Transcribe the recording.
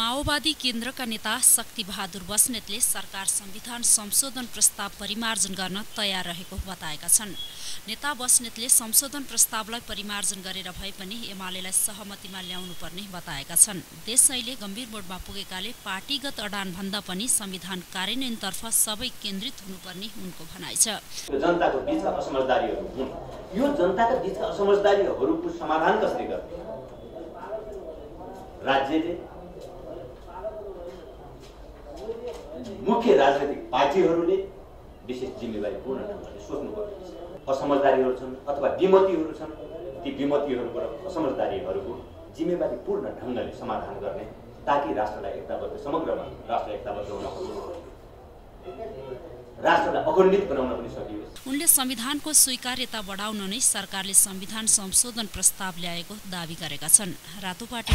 माओवादी केन्द्रका नेता शक्ति बहादुर बस्नेतले सरकार संविधान संशोधन प्रस्ताव परिमार्जन गर्न तयार रहेको बताएका छन्। नेता बस्नेतले संशोधन प्रस्तावलाई परिमार्जन गरेर भए पनि एमालेलाई सहमतिमा ल्याउनु पर्ने बताएका छन्। देश अहिले गम्भीर मोडमा पुगेकाले पार्टीगत अडान भन्दा पनि संविधान कार्यान्वयनतर्फ सबै केन्द्रित हुनुपर्ने उनको भनाइ छ। यो जनताका असमझदारीहरूको समाधान कसरी गर्ने राज्यले मुख्य राजनैतिक पार्टीहरूले विशेष जिम्मेवारी पूर्ण ढङ्गले सोच्नुपर्ने असमझदारीहरू छन् अथवा विमतिहरू छन् ती विमतिहरूबाट असमझदारीहरूको जिम्मेवारी पूर्ण ढङ्गले समाधान गर्ने ताकि राष्ट्रलाई एकताबद्ध समग्रमा राष्ट्र एकताबद्ध हुन राष्ट्रलाई अखण्डित बनाउन पनि सकियोस् उनले संविधानको स्वीकार्यता बढाउन नै सरकारले संविधान संशोधन प्रस्ताव ल्याएको दावी गरेका छन्। रातोपाटी।